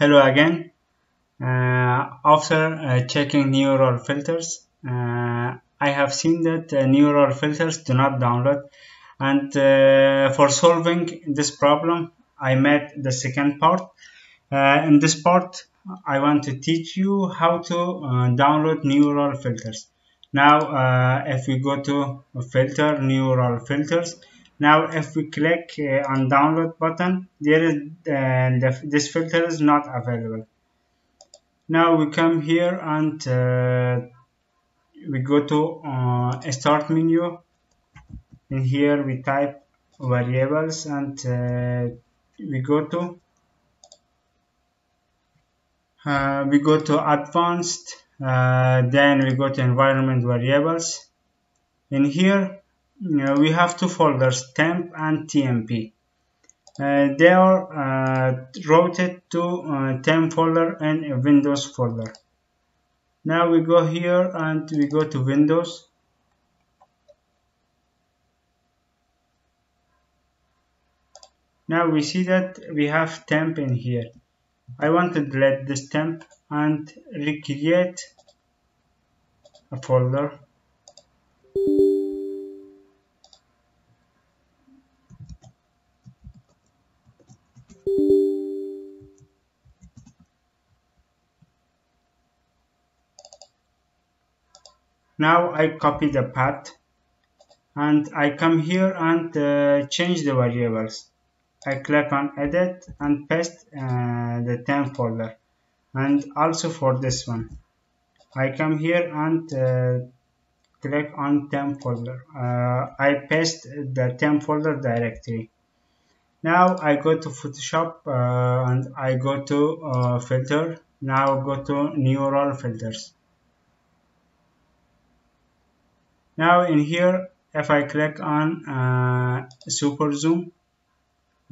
Hello again. Uh, after uh, checking neural filters, uh, I have seen that uh, neural filters do not download and for solving this problem I made the second part. In this part I want to teach you how to download neural filters. Now if we go to filter neural filters now if we click uh, on download button there is uh, the, this filter is not available. Now we come here and uh, we go to uh, start menu. In here we type variables and uh, we go to uh, we go to advanced then we go to environment variables. In here uh, we have two folders temp and tmp uh, they are uh, routed to uh, temp folder and windows folder. Now we go here and we go to windows. Now we see that we have temp in here. I want to delete this temp and recreate a folder now I copy the path and I come here and uh, change the variables. I click on edit and paste uh, the temp folder and also for this one. I come here and uh, click on temp folder. Uh, I paste the temp folder directly. Now I go to Photoshop uh, and I go to uh, filter. Now go to neural filters now in here if I click on uh, super zoom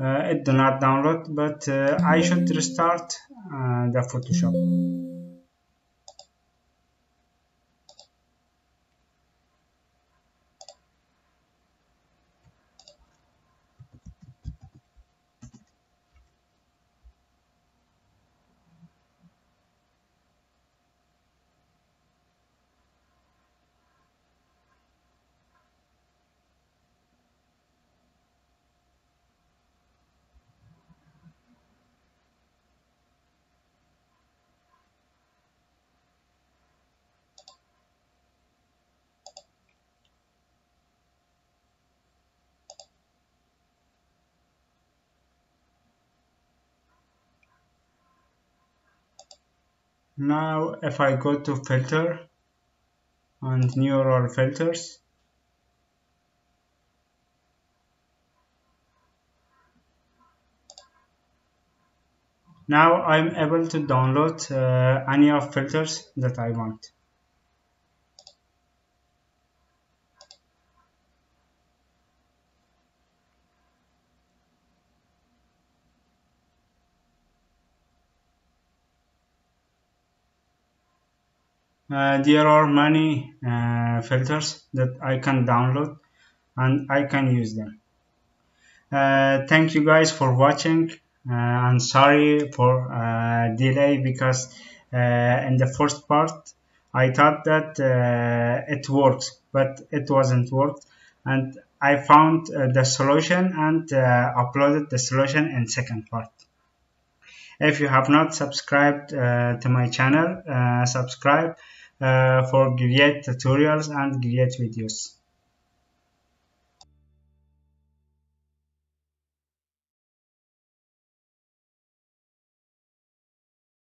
uh, it do not download but uh, I should restart uh, the Photoshop now if I go to filter and neural filters now I'm able to download uh, any of filters that I want Uh, there are many uh, filters that I can download and I can use them. Uh, thank you guys for watching uh, and sorry for uh, delay because in the first part I thought that it works but it wasn't worked and I found the solution and uploaded the solution in second part. If you have not subscribed uh, to my channel, uh, subscribe uh, Uh, for great tutorials and great videos.